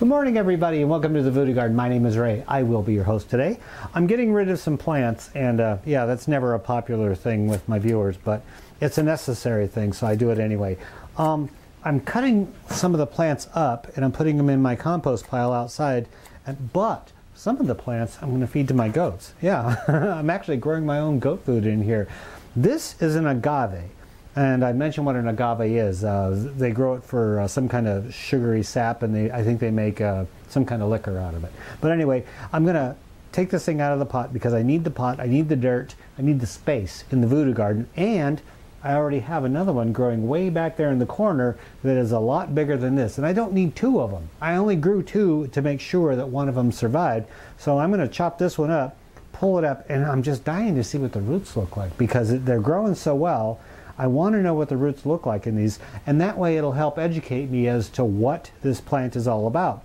Good morning, everybody, and welcome to the Voodoo Garden. My name is Ray. I will be your host today. I'm getting rid of some plants, and uh, yeah, that's never a popular thing with my viewers, but it's a necessary thing, so I do it anyway. Um, I'm cutting some of the plants up, and I'm putting them in my compost pile outside, and, but some of the plants I'm going to feed to my goats. Yeah, I'm actually growing my own goat food in here. This is an agave. And I mentioned what an agave is. Uh, they grow it for uh, some kind of sugary sap, and they, I think they make uh, some kind of liquor out of it. But anyway, I'm going to take this thing out of the pot because I need the pot, I need the dirt, I need the space in the voodoo garden, and I already have another one growing way back there in the corner that is a lot bigger than this. And I don't need two of them. I only grew two to make sure that one of them survived. So I'm going to chop this one up, pull it up, and I'm just dying to see what the roots look like because they're growing so well I want to know what the roots look like in these, and that way it'll help educate me as to what this plant is all about.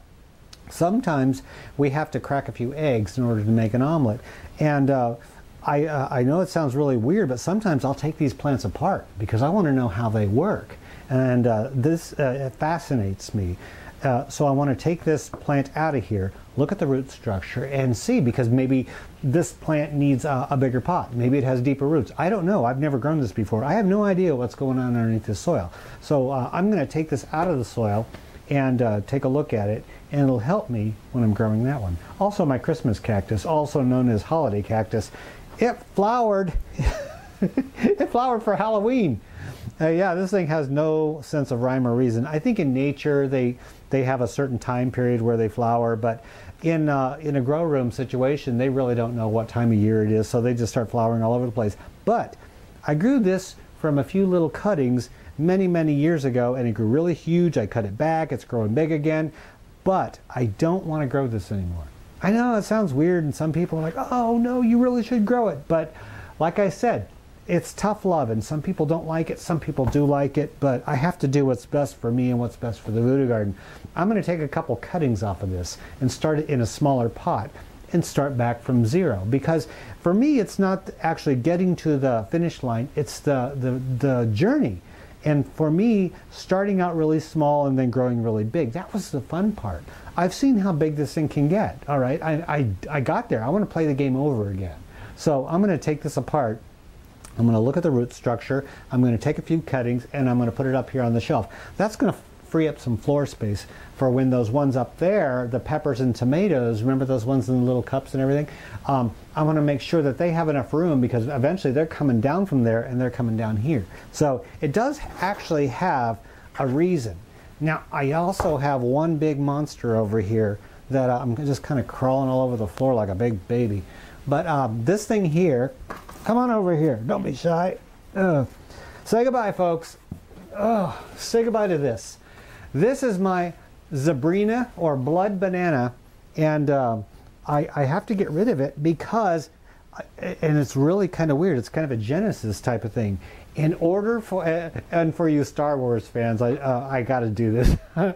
Sometimes we have to crack a few eggs in order to make an omelet, and uh, I, uh, I know it sounds really weird, but sometimes I'll take these plants apart because I want to know how they work, and uh, this uh, fascinates me. Uh, so I want to take this plant out of here, look at the root structure, and see because maybe this plant needs a, a, bigger pot. Maybe it has deeper roots. I don't know. I've never grown this before. I have no idea what's going on underneath the soil. So uh, I'm going to take this out of the soil and uh, take a look at it, and it'll help me when I'm growing that one. Also, my Christmas cactus, also known as holiday cactus, it flowered. it flowered for Halloween. Uh, yeah, this thing has no sense of rhyme or reason. I think in nature they they have a certain time period where they flower, but in uh, in a grow room situation, they really don't know what time of year it is, so they just start flowering all over the place. But I grew this from a few little cuttings many many years ago, and it grew really huge. I cut it back; it's growing big again, but I don't want to grow this anymore. I know it sounds weird, and some people are like, "Oh no, you really should grow it," but like I said, it's tough love, and some people don't like it, some people do like it, but I have to do what's best for me and what's best for the voodoo garden. I'm going to take a couple cuttings off of this and start it in a smaller pot and start back from zero because for me it's not actually getting to the finish line it's the the, the journey. And for me starting out really small and then growing really big that was the fun part. I've seen how big this thing can get all right? I, I, I got there. I want to play the game over again. So i'm going to take this apart I'm going to look at the root structure, I'm going to take a few cuttings, and I'm going to put it up here on the shelf. That's going to free up some floor space for when those ones up there, the peppers and tomatoes, remember those ones in the little cups and everything? Um, I want to make sure that they have enough room because eventually they're coming down from there and they're coming down here. So it does actually have a reason. Now, I also have one big monster over here that uh, I'm just kind of crawling all over the floor like a big baby. But um, this thing here Come on over here. Don't be shy. Uh, say goodbye, folks. Oh, say goodbye to this. This is my Zebrina or blood banana, and uh, I, I have to get rid of it because, and it's really kind of weird. It's kind of a Genesis type of thing. In order for, and for you Star Wars fans, I, uh, I got to do this.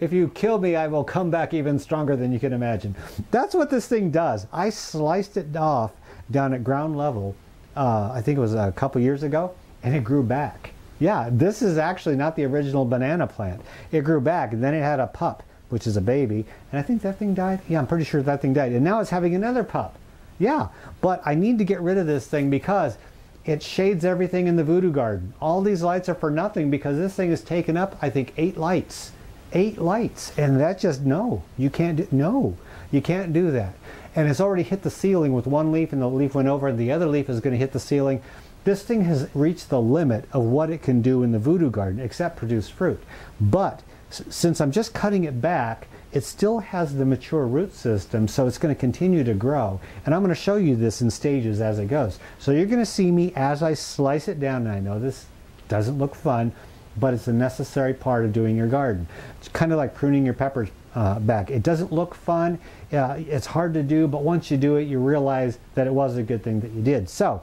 if you kill me, I will come back even stronger than you can imagine. That's what this thing does. I sliced it off down at ground level, uh, I think it was a couple years ago, and it grew back. Yeah, this is actually not the original banana plant. It grew back, and then it had a pup, which is a baby, and I think that thing died. Yeah, I'm pretty sure that thing died. And now it's having another pup. Yeah, but I need to get rid of this thing because it shades everything in the voodoo garden. All these lights are for nothing because this thing has taken up, I think, eight lights. Eight lights. And that just, no, you can't do, no, you can't do that and it's already hit the ceiling with one leaf and the leaf went over and the other leaf is going to hit the ceiling. This thing has reached the limit of what it can do in the voodoo garden except produce fruit. But since I'm just cutting it back, it still has the mature root system, so it's going to continue to grow. And I'm going to show you this in stages as it goes. So you're going to see me as I slice it down, and I know this doesn't look fun, but it's a necessary part of doing your garden. It's kind of like pruning your peppers uh, back. It doesn't look fun, uh, it's hard to do, but once you do it, you realize that it was a good thing that you did. So,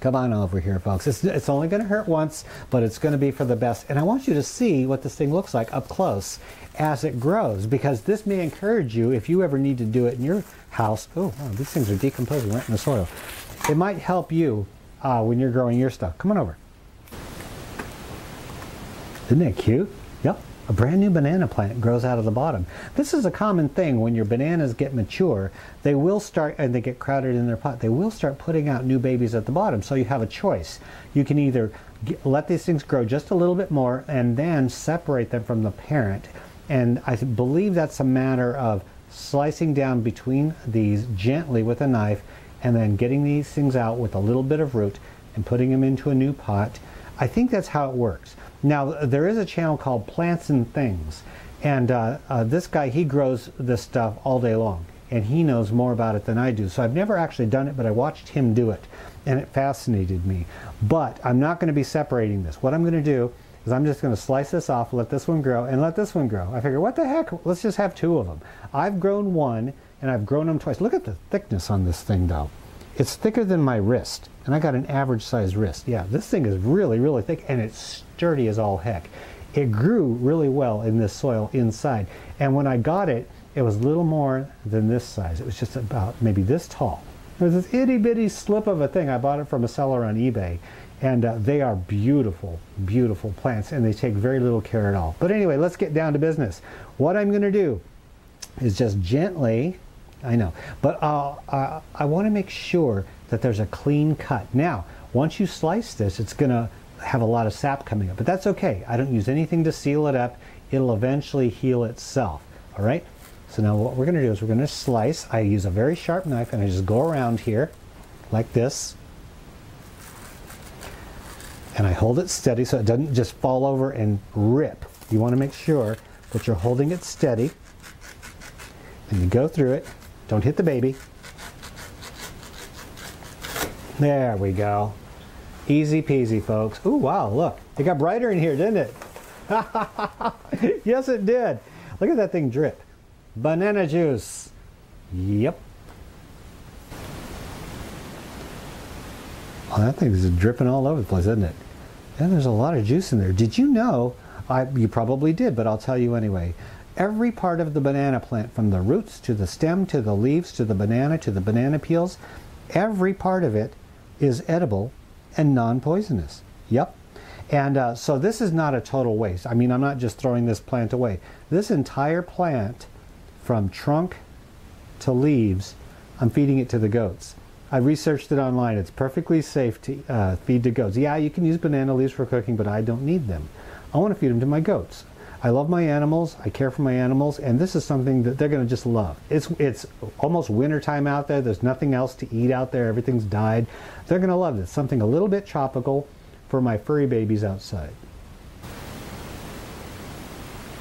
come on over here, folks. It's, it's only going to hurt once, but it's going to be for the best. And I want you to see what this thing looks like up close as it grows, because this may encourage you if you ever need to do it in your house. Oh, wow, these things are decomposing right in the soil. It might help you uh, when you're growing your stuff. Come on over. Isn't that cute? A brand new banana plant grows out of the bottom. This is a common thing when your bananas get mature, they will start, and they get crowded in their pot, they will start putting out new babies at the bottom. So you have a choice. You can either get, let these things grow just a little bit more and then separate them from the parent. And I believe that's a matter of slicing down between these gently with a knife and then getting these things out with a little bit of root and putting them into a new pot. I think that's how it works. Now, there is a channel called Plants and Things, and uh, uh, this guy, he grows this stuff all day long, and he knows more about it than I do. So I've never actually done it, but I watched him do it, and it fascinated me. But I'm not going to be separating this. What I'm going to do is I'm just going to slice this off, let this one grow, and let this one grow. I figure, what the heck? Let's just have two of them. I've grown one, and I've grown them twice. Look at the thickness on this thing, though. It's thicker than my wrist, and I got an average sized wrist. Yeah, this thing is really, really thick, and it's sturdy as all heck. It grew really well in this soil inside, and when I got it, it was a little more than this size. It was just about maybe this tall. It was this itty bitty slip of a thing. I bought it from a seller on eBay, and uh, they are beautiful, beautiful plants, and they take very little care at all. But anyway, let's get down to business. What I'm going to do is just gently I know. But uh, I want to make sure that there's a clean cut. Now, once you slice this, it's going to have a lot of sap coming up, but that's okay. I don't use anything to seal it up. It'll eventually heal itself. All right? So now what we're going to do is we're going to slice. I use a very sharp knife and I just go around here like this. And I hold it steady so it doesn't just fall over and rip. You want to make sure that you're holding it steady. And you go through it don't hit the baby. There we go. Easy peasy, folks. Ooh, wow, look. It got brighter in here, didn't it? yes, it did. Look at that thing drip. Banana juice. Yep. Well, that thing is dripping all over the place, isn't it? And there's a lot of juice in there. Did you know? I, you probably did, but I'll tell you anyway every part of the banana plant, from the roots to the stem to the leaves to the banana to the banana peels, every part of it is edible and non-poisonous. Yep. And uh, so this is not a total waste. I mean, I'm not just throwing this plant away. This entire plant, from trunk to leaves, I'm feeding it to the goats. I researched it online. It's perfectly safe to uh, feed to goats. Yeah, you can use banana leaves for cooking, but I don't need them. I want to feed them to my goats. I love my animals. I care for my animals, and this is something that they're going to just love. It's it's almost wintertime out there. There's nothing else to eat out there. Everything's died. They're going to love this. Something a little bit tropical for my furry babies outside.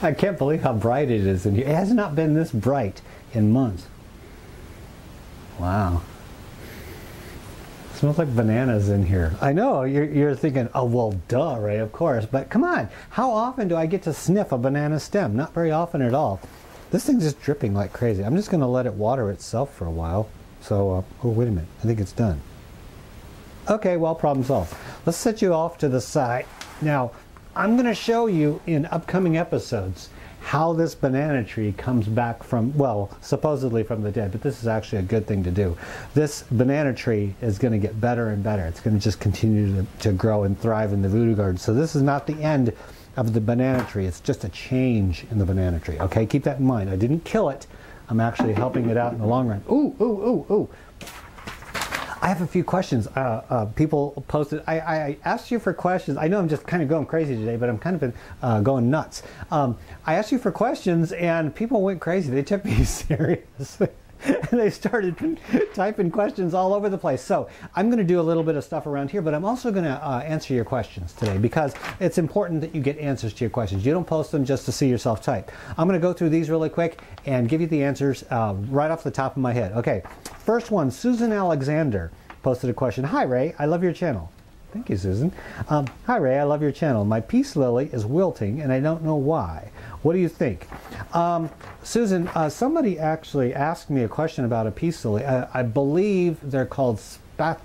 I can't believe how bright it is in here. It has not been this bright in months. Wow smells like bananas in here. I know, you're, you're thinking, oh, well, duh, Ray, of course. But come on, how often do I get to sniff a banana stem? Not very often at all. This thing's just dripping like crazy. I'm just going to let it water itself for a while. So, uh, oh, wait a minute. I think it's done. Okay, well, problem solved. Let's set you off to the side. Now, I'm going to show you in upcoming episodes how this banana tree comes back from, well, supposedly from the dead, but this is actually a good thing to do. This banana tree is going to get better and better. It's going to just continue to, to grow and thrive in the voodoo garden. So this is not the end of the banana tree. It's just a change in the banana tree. Okay, keep that in mind. I didn't kill it. I'm actually helping it out in the long run. Ooh, ooh, ooh, ooh. I have a few questions. Uh, uh, people posted. I, I, asked you for questions. I know I'm just kind of going crazy today, but I'm kind of been, uh, going nuts. Um, I asked you for questions, and people went crazy. They took me seriously. And they started typing questions all over the place. So I'm going to do a little bit of stuff around here, but I'm also going to uh, answer your questions today because it's important that you get answers to your questions. You don't post them just to see yourself type. I'm going to go through these really quick and give you the answers uh, right off the top of my head. Okay, first one, Susan Alexander posted a question. Hi Ray, I love your channel. Thank you, Susan. Um, Hi Ray, I love your channel. My peace lily is wilting and I don't know why. What do you think? Um, Susan, uh, somebody actually asked me a question about a peace lily. I, I believe they're called spath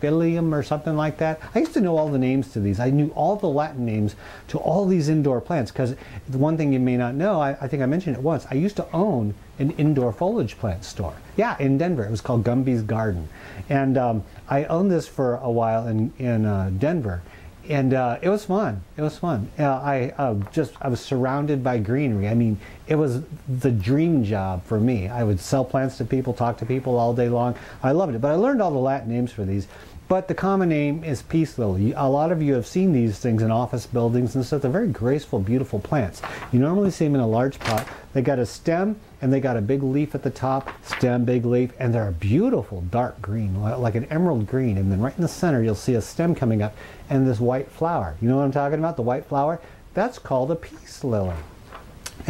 Philium or something like that. I used to know all the names to these. I knew all the Latin names to all these indoor plants because the one thing you may not know, I, I, think I mentioned it once, I used to own an indoor foliage plant store. Yeah, in Denver. It was called Gumby's Garden. And um, I owned this for a while in, in uh, Denver and uh, it was fun. It was fun. Uh, I uh, just I was surrounded by greenery. I mean, it was the dream job for me. I would sell plants to people, talk to people all day long. I loved it. But I learned all the Latin names for these. But the common name is peace lily. A lot of you have seen these things in office buildings and stuff. They're very graceful, beautiful plants. You normally see them in a large pot. They got a stem and they got a big leaf at the top, stem, big leaf, and they're a beautiful dark green, like an emerald green. And then right in the center, you'll see a stem coming up and this white flower. You know what I'm talking about? The white flower? That's called a peace lily.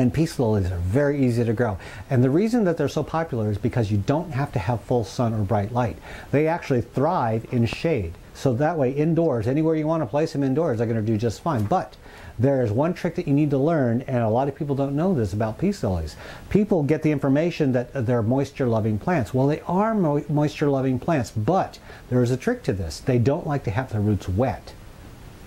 And peace lilies are very easy to grow. And the reason that they're so popular is because you don't have to have full sun or bright light. They actually thrive in shade. So that way, indoors, anywhere you want to place them indoors, they're going to do just fine. But there's one trick that you need to learn, and a lot of people don't know this about peace lilies. People get the information that they're moisture loving plants. Well, they are mo moisture loving plants, but there's a trick to this. They don't like to have their roots wet.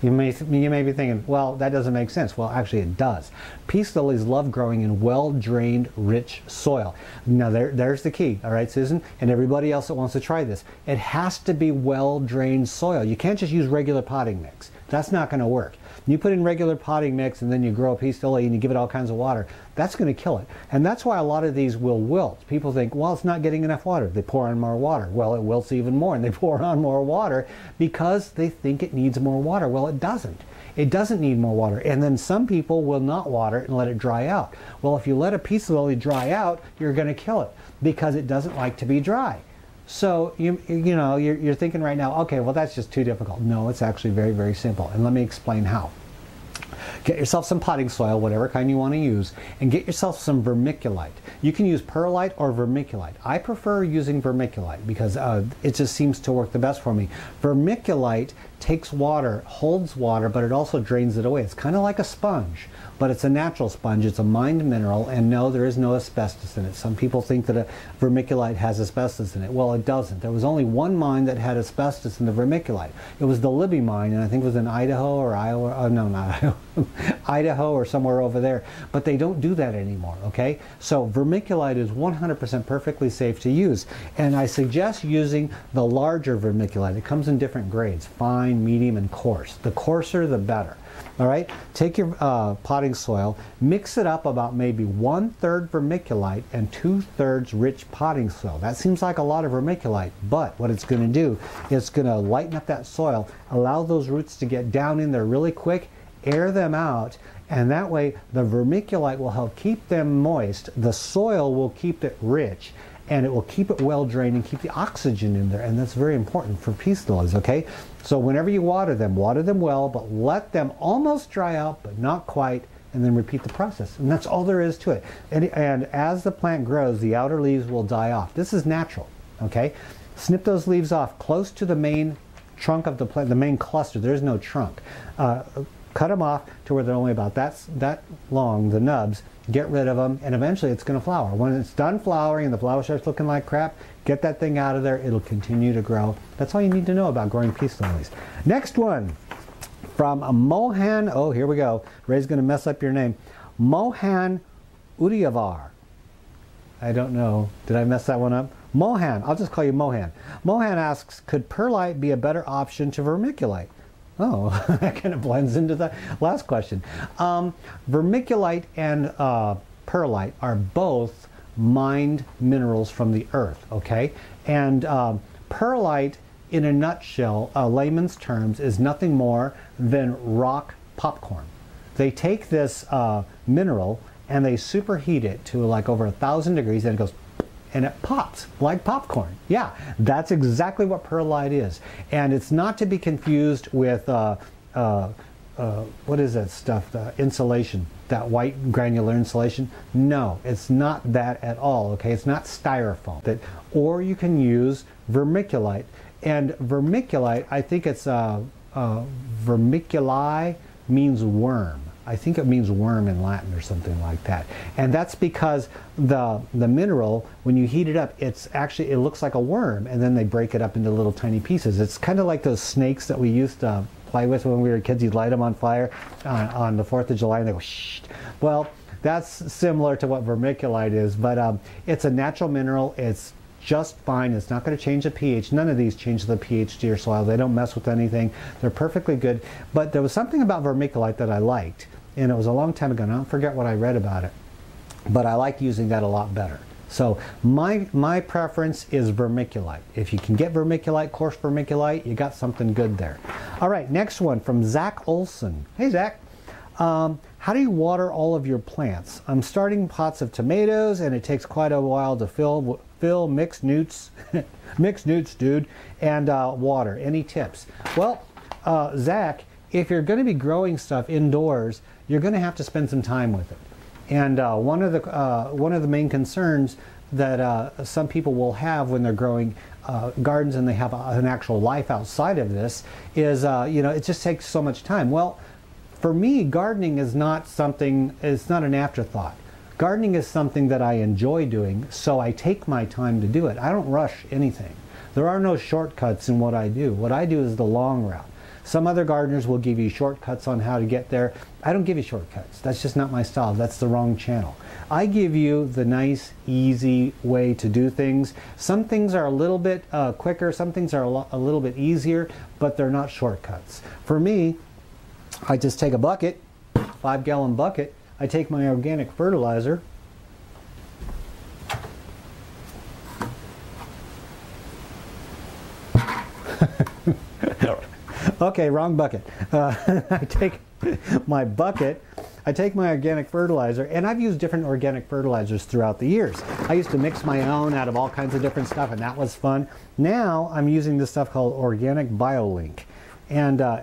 You may, you may be thinking, well, that doesn't make sense. Well, actually, it does. Peace lilies love growing in well-drained, rich soil. Now, there, there's the key, all right, Susan, and everybody else that wants to try this. It has to be well-drained soil. You can't just use regular potting mix. That's not going to work. You put in regular potting mix and then you grow a piece of lily and you give it all kinds of water. That's going to kill it. And that's why a lot of these will wilt. People think, well, it's not getting enough water. They pour on more water. Well, it wilts even more and they pour on more water because they think it needs more water. Well, it doesn't. It doesn't need more water. And then some people will not water it and let it dry out. Well, if you let a piece of lily dry out, you're going to kill it because it doesn't like to be dry. So you you know you're, you're thinking right now, okay, well that's just too difficult. No, it's actually very very simple, and let me explain how. Get yourself some potting soil, whatever kind you want to use, and get yourself some vermiculite. You can use perlite or vermiculite. I prefer using vermiculite because uh, it just seems to work the best for me. Vermiculite takes water, holds water, but it also drains it away. It's kind of like a sponge but it's a natural sponge. It's a mined mineral, and no, there is no asbestos in it. Some people think that a vermiculite has asbestos in it. Well, it doesn't. There was only one mine that had asbestos in the vermiculite. It was the Libby mine, and I think it was in Idaho or Iowa. Oh, no, not Idaho. Idaho or somewhere over there. But they don't do that anymore, okay? So vermiculite is 100% perfectly safe to use. And I suggest using the larger vermiculite. It comes in different grades, fine, medium, and coarse. The coarser, the better. All right, take your uh, potting soil, mix it up about maybe one third vermiculite and two thirds rich potting soil. That seems like a lot of vermiculite, but what it's going to do is going to lighten up that soil, allow those roots to get down in there really quick, air them out, and that way the vermiculite will help keep them moist. The soil will keep it rich and it will keep it well drained and keep the oxygen in there. And that's very important for peace lilies, okay? So whenever you water them, water them well, but let them almost dry out, but not quite, and then repeat the process. And that's all there is to it. And, and as the plant grows, the outer leaves will die off. This is natural, okay? Snip those leaves off close to the main trunk of the plant, the main cluster. There is no trunk. Uh, cut them off to where they're only about that, that long, the nubs, get rid of them, and eventually it's going to flower. When it's done flowering and the flower starts looking like crap, get that thing out of there. It'll continue to grow. That's all you need to know about growing peace lilies. Next one from Mohan. Oh, here we go. Ray's going to mess up your name. Mohan Udiavar. I don't know. Did I mess that one up? Mohan. I'll just call you Mohan. Mohan asks, could perlite be a better option to vermiculite? Oh, that kind of blends into the last question. Um, vermiculite and uh, perlite are both mined minerals from the earth, okay? And uh, perlite, in a nutshell, uh, layman's terms, is nothing more than rock popcorn. They take this uh, mineral and they superheat it to like over a thousand degrees and it goes and it pops like popcorn. Yeah, that's exactly what perlite is. And it's not to be confused with, uh, uh, uh, what is that stuff, the insulation, that white granular insulation. No, it's not that at all, okay? It's not styrofoam. That, or you can use vermiculite. And vermiculite, I think it's uh, uh, vermiculi means worm. I think it means worm in Latin or something like that. And that's because the the mineral, when you heat it up, it's actually it looks like a worm, and then they break it up into little tiny pieces. It's kind of like those snakes that we used to play with when we were kids. You'd light them on fire on, on the Fourth of July, and they go shh. Well, that's similar to what vermiculite is, but um, it's a natural mineral. It's just fine. It's not going to change the pH. None of these change the pH to your soil. They don't mess with anything. They're perfectly good. But there was something about vermiculite that I liked, and it was a long time ago. And I don't forget what I read about it, but I like using that a lot better. So my my preference is vermiculite. If you can get vermiculite, coarse vermiculite, you got something good there. All right, next one from Zach Olson. Hey Zach. Um, how do you water all of your plants? I'm starting pots of tomatoes and it takes quite a while to fill, fill mix newts, mix newts, dude, and uh, water. Any tips? Well, uh, Zach, if you're going to be growing stuff indoors, you're going to have to spend some time with it. And uh, one of the uh, one of the main concerns that uh, some people will have when they're growing uh, gardens and they have a, an actual life outside of this is you know it just takes so much time. Well for me, gardening is not something, it's not an afterthought. Gardening is something that I enjoy doing, so I take my time to do it. I don't rush anything. There are no shortcuts in what I do. What I do is the long route. Some other gardeners will give you shortcuts on how to get there. I don't give you shortcuts. That's just not my style. That's the wrong channel. I give you the nice, easy way to do things. Some things are a little bit uh, quicker, some things are a, a little bit easier, but they're not shortcuts. For me, I just take a bucket, five gallon bucket, I take my organic fertilizer, okay, wrong bucket. Uh, I take my bucket, I take my organic fertilizer, and I've used different organic fertilizers throughout the years. I used to mix my own out of all kinds of different stuff, and that was fun. Now I'm using this stuff called Organic BioLink. And uh,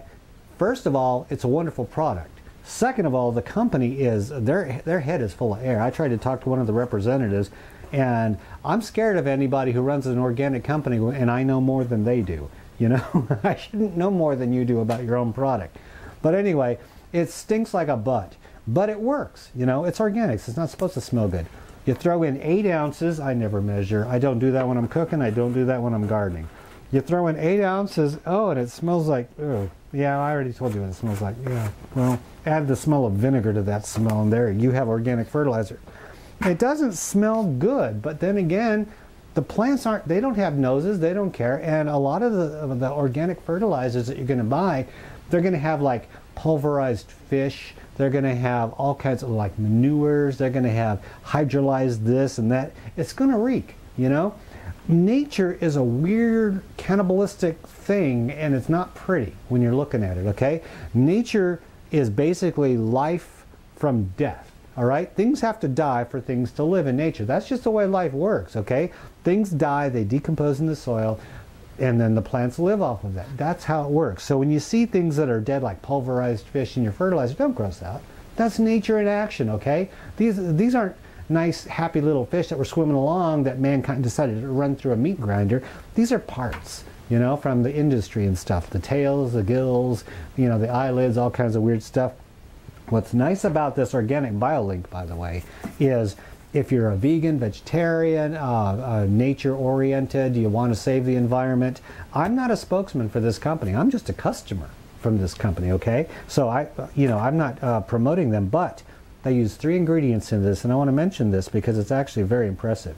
First of all, it's a wonderful product. Second of all, the company is their their head is full of air. I tried to talk to one of the representatives, and I'm scared of anybody who runs an organic company, and I know more than they do. You know, I shouldn't know more than you do about your own product. But anyway, it stinks like a butt, but it works. You know, it's organics. It's not supposed to smell good. You throw in eight ounces. I never measure. I don't do that when I'm cooking. I don't do that when I'm gardening. You throw in eight ounces. Oh, and it smells like. oh, Yeah, I already told you what it smells like. Yeah. Well, add the smell of vinegar to that smell, and there you have organic fertilizer. It doesn't smell good, but then again, the plants aren't. They don't have noses. They don't care. And a lot of the of the organic fertilizers that you're going to buy, they're going to have like pulverized fish. They're going to have all kinds of like manures. They're going to have hydrolyzed this and that. It's going to reek. You know nature is a weird cannibalistic thing and it's not pretty when you're looking at it, okay? Nature is basically life from death, all right? Things have to die for things to live in nature. That's just the way life works, okay? Things die, they decompose in the soil, and then the plants live off of that. That's how it works. So when you see things that are dead, like pulverized fish in your fertilizer, don't gross out. That's nature in action, okay? These, these aren't nice, happy little fish that were swimming along that mankind decided to run through a meat grinder. These are parts, you know, from the industry and stuff. The tails, the gills, you know, the eyelids, all kinds of weird stuff. What's nice about this organic biolink, by the way, is if you're a vegan, vegetarian, uh, uh, nature oriented, you want to save the environment, I'm not a spokesman for this company. I'm just a customer from this company, okay? So I, you know, I'm not uh, promoting them, but they use three ingredients in this, and I want to mention this because it's actually very impressive.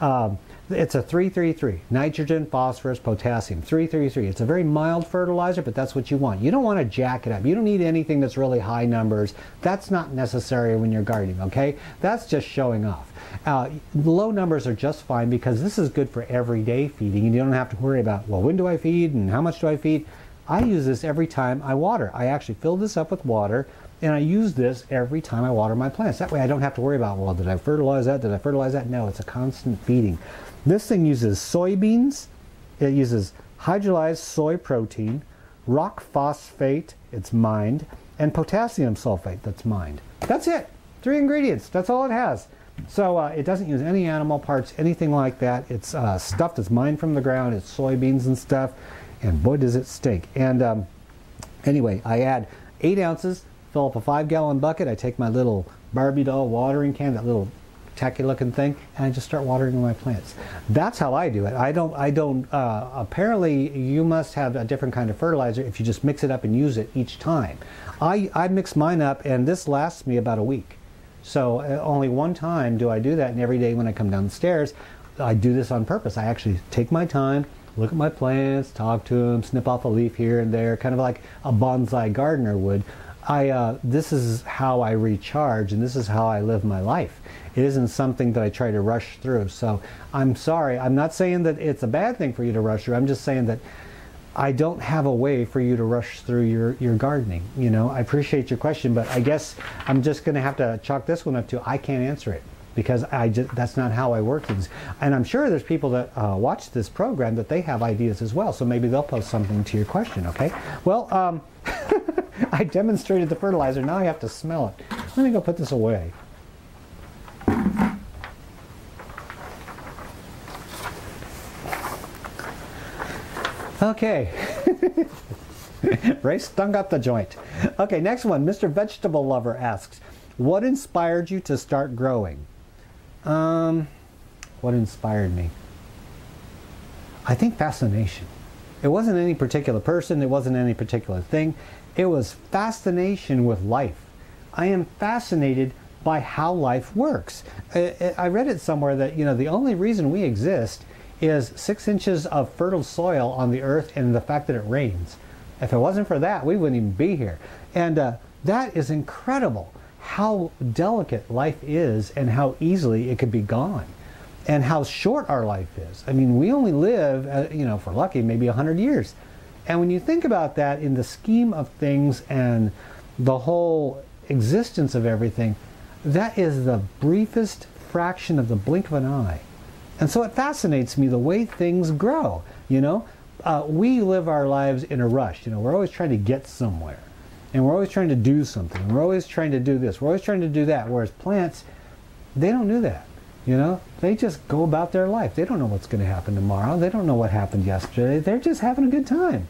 Um, it's a 333 nitrogen, phosphorus, potassium. 333. It's a very mild fertilizer, but that's what you want. You don't want to jack it up. You don't need anything that's really high numbers. That's not necessary when you're gardening, okay? That's just showing off. Uh, low numbers are just fine because this is good for everyday feeding, and you don't have to worry about, well, when do I feed and how much do I feed? I use this every time I water. I actually fill this up with water and I use this every time I water my plants. That way I don't have to worry about, well, did I fertilize that? Did I fertilize that? No, it's a constant feeding. This thing uses soybeans, it uses hydrolyzed soy protein, rock phosphate, it's mined, and potassium sulfate, that's mined. That's it. Three ingredients. That's all it has. So uh, it doesn't use any animal parts, anything like that. It's uh, stuff that's mined from the ground. It's soybeans and stuff. And boy, does it stink. And um, anyway, I add eight ounces fill up a five gallon bucket. I take my little Barbie doll watering can, that little tacky looking thing, and I just start watering my plants. That's how I do it. I don't, I don't, uh, apparently you must have a different kind of fertilizer if you just mix it up and use it each time. I, I mix mine up and this lasts me about a week. So uh, only one time do I do that, and every day when I come downstairs, I do this on purpose. I actually take my time, look at my plants, talk to them, snip off a leaf here and there, kind of like a bonsai gardener would. I, uh, this is how I recharge and this is how I live my life. It isn't something that I try to rush through. So I'm sorry. I'm not saying that it's a bad thing for you to rush through. I'm just saying that I don't have a way for you to rush through your, your gardening. You know, I appreciate your question, but I guess I'm just going to have to chalk this one up to I can't answer it because I just, that's not how I work things. And I'm sure there's people that uh, watch this program that they have ideas as well. So maybe they'll post something to your question. Okay. Well, um, I demonstrated the fertilizer. Now I have to smell it. Let me go put this away. Okay. Ray stung up the joint. Okay, next one. Mr. Vegetable Lover asks, what inspired you to start growing? Um, what inspired me? I think fascination. It wasn't any particular person, it wasn't any particular thing. It was fascination with life. I am fascinated by how life works. I, I read it somewhere that, you know, the only reason we exist is six inches of fertile soil on the earth and the fact that it rains. If it wasn't for that, we wouldn't even be here. And uh, that is incredible how delicate life is and how easily it could be gone and how short our life is. I mean, we only live, uh, you know, if we're lucky, maybe 100 years. And when you think about that in the scheme of things and the whole existence of everything, that is the briefest fraction of the blink of an eye. And so it fascinates me the way things grow. You know, uh, we live our lives in a rush. You know, we're always trying to get somewhere, and we're always trying to do something. We're always trying to do this. We're always trying to do that. Whereas plants, they don't do that. You know, they just go about their life. They don't know what's going to happen tomorrow. They don't know what happened yesterday. They're just having a good time.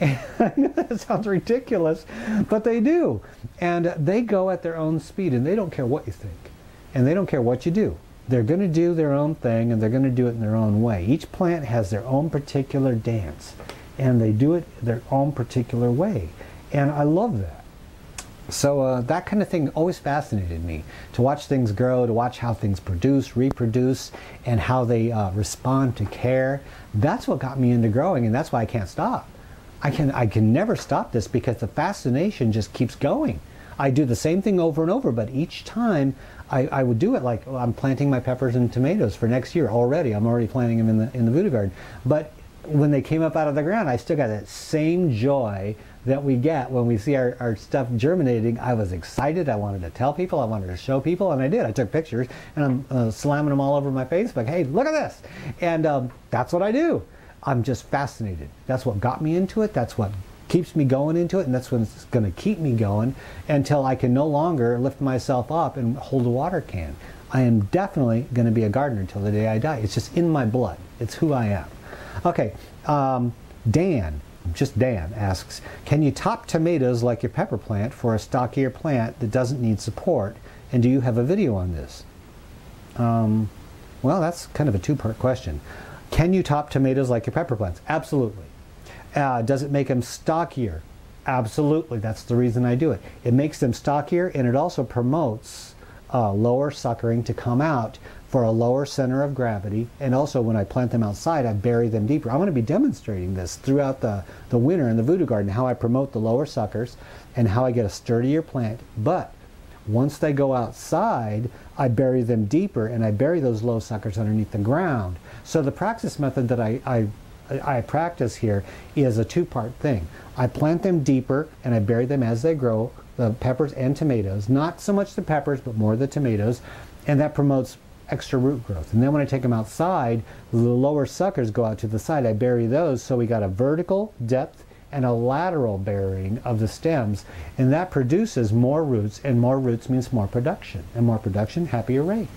And I know that sounds ridiculous, but they do. And they go at their own speed, and they don't care what you think, and they don't care what you do they're going to do their own thing and they're going to do it in their own way. Each plant has their own particular dance and they do it their own particular way. And I love that. So uh, that kind of thing always fascinated me to watch things grow, to watch how things produce, reproduce, and how they uh, respond to care. That's what got me into growing, and that's why I can't stop. I can I can never stop this because the fascination just keeps going. I do the same thing over and over, but each time I, I would do it like I'm planting my peppers and tomatoes for next year already. I'm already planting them in the in the voodoo garden. But when they came up out of the ground, I still got that same joy that we get when we see our, our stuff germinating. I was excited. I wanted to tell people. I wanted to show people, and I did. I took pictures, and I'm uh, slamming them all over my Facebook. Hey, look at this! And um, that's what I do. I'm just fascinated. That's what got me into it. That's what keeps me going into it, and that's what's going to keep me going until I can no longer lift myself up and hold a water can. I am definitely going to be a gardener until the day I die. It's just in my blood. It's who I am. Okay, um, Dan, just Dan, asks, can you top tomatoes like your pepper plant for a stockier plant that doesn't need support? And do you have a video on this? Um, well, that's kind of a two-part question. Can you top tomatoes like your pepper plants? Absolutely. Uh, does it make them stockier? Absolutely. That's the reason I do it. It makes them stockier and it also promotes uh, lower suckering to come out for a lower center of gravity. And also when I plant them outside, I bury them deeper. I'm going to be demonstrating this throughout the, the winter in the Voodoo Garden, how I promote the lower suckers and how I get a sturdier plant. But once they go outside, I bury them deeper and I bury those low suckers underneath the ground. So the praxis method that I, I I practice here is a two-part thing. I plant them deeper and I bury them as they grow, the peppers and tomatoes. Not so much the peppers, but more the tomatoes, and that promotes extra root growth. And then when I take them outside, the lower suckers go out to the side. I bury those, so we got a vertical depth and a lateral bearing of the stems, and that produces more roots, and more roots means more production, and more production, happier Ray.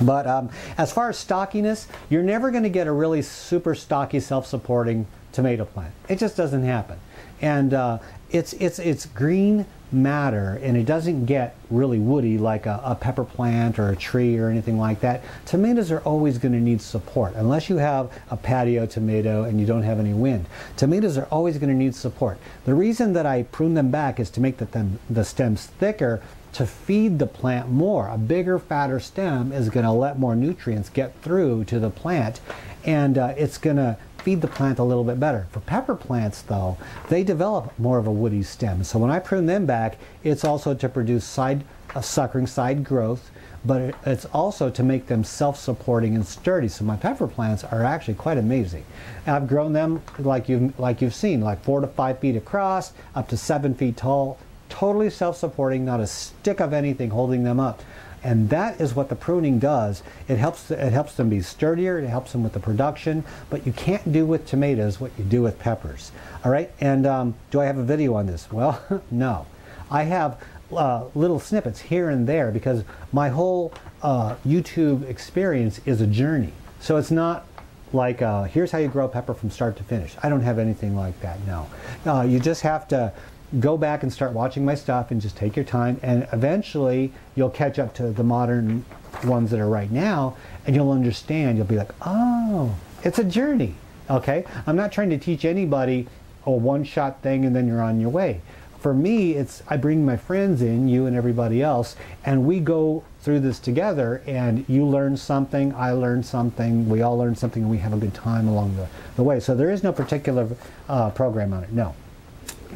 But um, as far as stockiness, you're never going to get a really super stocky, self-supporting tomato plant. It just doesn't happen. And uh, it's, it's, it's green matter and it doesn't get really woody like a, a, pepper plant or a tree or anything like that, tomatoes are always going to need support. Unless you have a patio tomato and you don't have any wind, tomatoes are always going to need support. The reason that I prune them back is to make the, them, the stems thicker to feed the plant more. A bigger, fatter stem is going to let more nutrients get through to the plant and uh, it's going to feed the plant a little bit better. For pepper plants, though, they develop more of a woody stem. So when I prune them back, it's also to produce side uh, suckering side growth, but it's also to make them self-supporting and sturdy. So my pepper plants are actually quite amazing. I've grown them like you've like you've seen, like four to five feet across, up to seven feet tall, totally self-supporting, not a stick of anything holding them up. And that is what the pruning does. It helps, it helps them be sturdier, it helps them with the production, but you can't do with tomatoes what you do with peppers. All right, and um, do I have a video on this? Well, no. I have uh, little snippets here and there because my whole uh, YouTube experience is a journey. So it's not like uh, here's how you grow pepper from start to finish. I don't have anything like that, no. Uh, you just have to go back and start watching my stuff and just take your time and eventually you'll catch up to the modern ones that are right now and you'll understand. You'll be like oh it's a journey okay? I'm not trying to teach anybody a one shot thing and then you're on your way. For me it's i bring my friends in you and everybody else and we go through this together and you learn something i learn something we all learn something and we have a good time along the, the way. So there is no particular uh, program on it no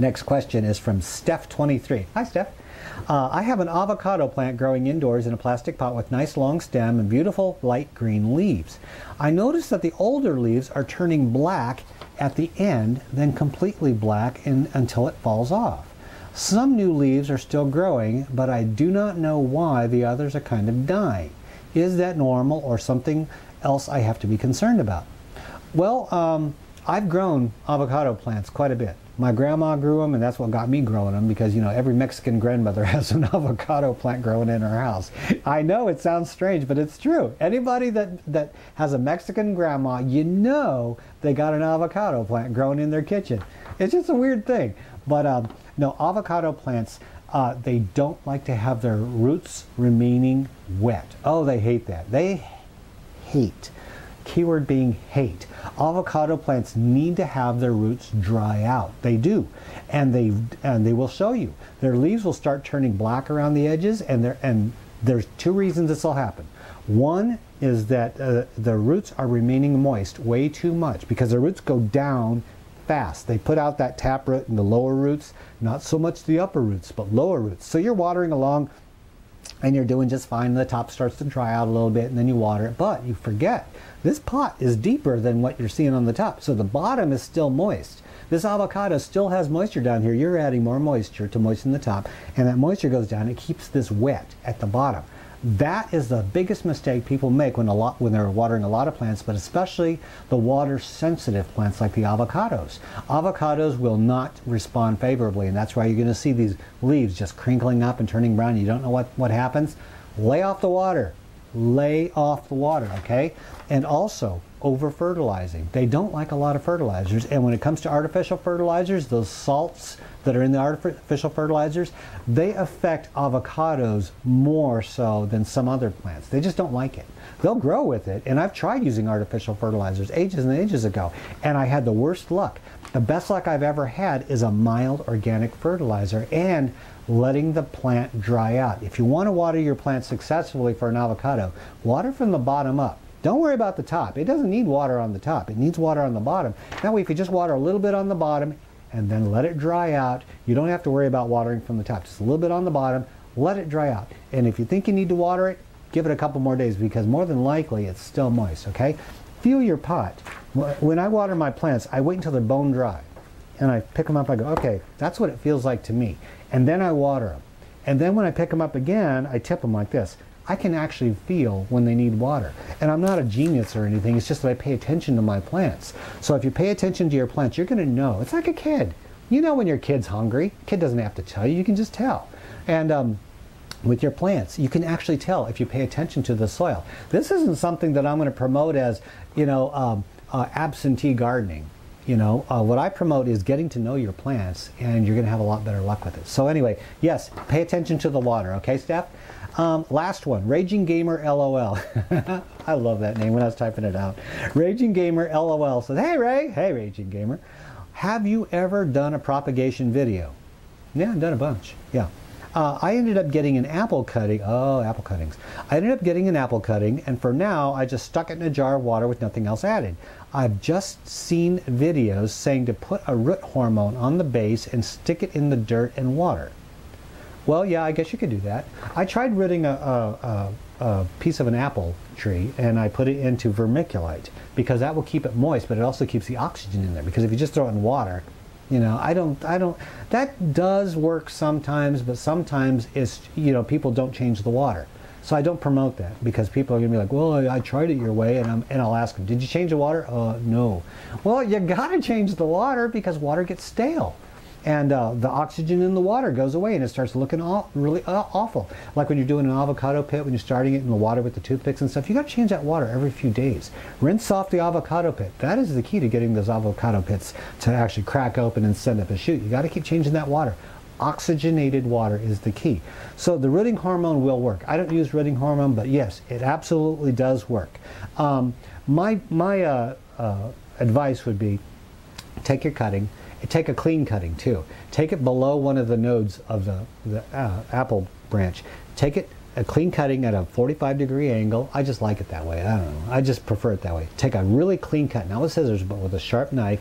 Next question is from Steph23. Hi, Steph. Uh, I have an avocado plant growing indoors in a plastic pot with nice long stem and beautiful light green leaves. I notice that the older leaves are turning black at the end, then completely black in, until it falls off. Some new leaves are still growing, but I do not know why the others are kind of dying. Is that normal or something else I have to be concerned about? Well, um, I've grown avocado plants quite a bit. My grandma grew them, and that's what got me growing them because, you know, every Mexican grandmother has an avocado plant growing in her house. I know it sounds strange, but it's true. Anybody that, that has a Mexican grandma, you know they got an avocado plant growing in their kitchen. It's just a weird thing. But um, no, avocado plants, uh, they don't like to have their roots remaining wet. Oh, they hate that. They hate keyword being hate. Avocado plants need to have their roots dry out. They do. And they and they will show you. Their leaves will start turning black around the edges and there and there's two reasons this will happen. One is that uh, the roots are remaining moist way too much because the roots go down fast. They put out that taproot in the lower roots, not so much the upper roots, but lower roots. So you're watering along and you're doing just fine. The top starts to dry out a little bit and then you water it, but you forget this pot is deeper than what you're seeing on the top, so the bottom is still moist. This avocado still has moisture down here. You're adding more moisture to moisten the top, and that moisture goes down. It keeps this wet at the bottom. That is the biggest mistake people make when a lot when they're watering a lot of plants, but especially the water sensitive plants like the avocados. Avocados will not respond favorably, and that's why you're going to see these leaves just crinkling up and turning brown. You don't know what, what happens. Lay off the water lay off the water, okay? And also over fertilizing. They don't like a lot of fertilizers. And when it comes to artificial fertilizers, those salts that are in the artificial fertilizers, they affect avocados more so than some other plants. They just don't like it. They'll grow with it. And I've tried using artificial fertilizers ages and ages ago, and I had the worst luck. The best luck I've ever had is a mild organic fertilizer and letting the plant dry out. If you want to water your plant successfully for an avocado, water from the bottom up. Don't worry about the top. It doesn't need water on the top. It needs water on the bottom. That way, if you just water a little bit on the bottom and then let it dry out, you don't have to worry about watering from the top. Just a little bit on the bottom, let it dry out. And if you think you need to water it, give it a couple more days because more than likely it's still moist, okay? Feel your pot. When I water my plants, I wait until they're bone dry. And I pick them up, I go, okay, that's what it feels like to me and then I water them. And then when I pick them up again, I tip them like this. I can actually feel when they need water. And I'm not a genius or anything, it's just that I pay attention to my plants. So if you pay attention to your plants, you're going to know. It's like a kid. You know when your kid's hungry. Kid doesn't have to tell you, you can just tell. And um, with your plants, you can actually tell if you pay attention to the soil. This isn't something that I'm going to promote as, you know, um, uh, absentee gardening You know, uh, what I promote is getting to know your plants, and you're going to have a lot better luck with it. So anyway, yes, pay attention to the water, okay, Steph? Um, last one, Raging Gamer LOL. I love that name when I was typing it out. Raging Gamer LOL says, Hey Ray, hey Raging Gamer, have you ever done a propagation video? Yeah, I've done a bunch. Yeah. Uh, I ended up getting an apple cutting. Oh, apple cuttings. I ended up getting an apple cutting, and for now, I just stuck it in a jar of water with nothing else added. I've just seen videos saying to put a root hormone on the base and stick it in the dirt and water. Well, yeah, I guess you could do that. I tried rooting a, a, a, a piece of an apple tree and I put it into vermiculite because that will keep it moist, but it also keeps the oxygen in there. Because if you just throw it in water, you know, I don't, I don't, that does work sometimes, but sometimes it's, you know, people don't change the water. So I don't promote that because people are going to be like, well, I, I, tried it your way, and, I'm, and I'll ask them, did you change the water? Uh, no. Well, you got to change the water because water gets stale and uh, the oxygen in the water goes away and it starts looking aw- really uh, awful. Like when you're doing an avocado pit, when you're starting it in the water with the toothpicks and stuff, you got to change that water every few days. Rinse off the avocado pit. That is the key to getting those avocado pits to actually crack open and send up a shoot. You got to keep changing that water. Oxygenated water is the key. So the rooting hormone will work. I don't use rooting hormone, but yes, it absolutely does work. Um, my my uh, uh, advice would be take your cutting Take a clean cutting too. Take it below one of the nodes of the, the uh, apple branch. Take it a clean cutting at a 45 degree angle. I just like it that way. I don't know. I just prefer it that way. Take a really clean cut, not with scissors, but with a sharp knife.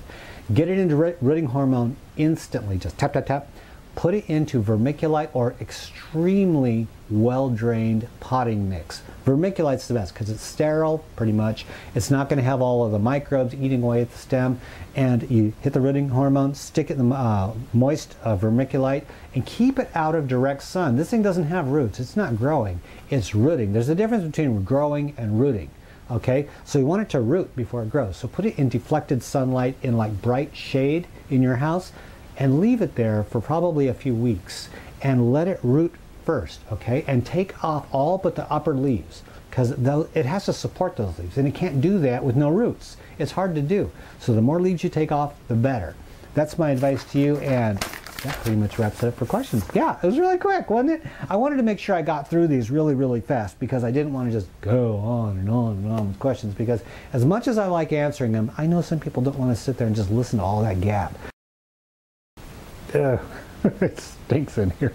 Get it into rooting hormone instantly. Just tap, tap, tap put it into vermiculite or extremely well drained potting mix. Vermiculite's the best because it's sterile pretty much. It's not going to have all of the microbes eating away at the stem. And you hit the rooting hormone, stick it in the uh, moist uh, vermiculite, and keep it out of direct sun. This thing doesn't have roots. It's not growing. It's rooting. There's a difference between growing and rooting. Okay, so you want it to root before it grows. So put it in deflected sunlight in like bright shade in your house and leave it there for probably a few weeks and let it root first, okay? And take off all but the upper leaves because it has to support those leaves and it can't do that with no roots. It's hard to do. So the more leaves you take off, the better. That's my advice to you and that pretty much wraps it up for questions. Yeah, it was really quick, wasn't it? I wanted to make sure I got through these really, really fast because I didn't want to just go on and on and on with questions because as much as I like answering them, I know some people don't want to sit there and just listen to all that uh, it stinks in here.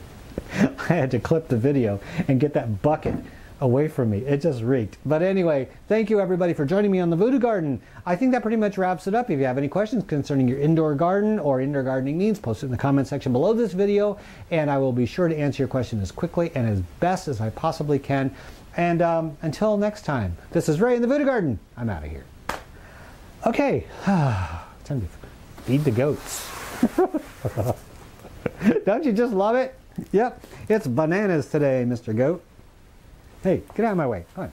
I had to clip the video and get that bucket away from me. It just reeked. But anyway, thank you everybody for joining me on the Voodoo Garden. I think that pretty much wraps it up. If you have any questions concerning your indoor garden or indoor gardening needs, post it in the comment section below this video and I will be sure to answer your question as quickly and as best as I possibly can. And um, until next time, this is Ray in the Voodoo Garden. I'm out of here. Okay, time to feed the goats. Don't you just love it? Yep, it's bananas today, Mr. Goat. Hey, get out of my way. Come on.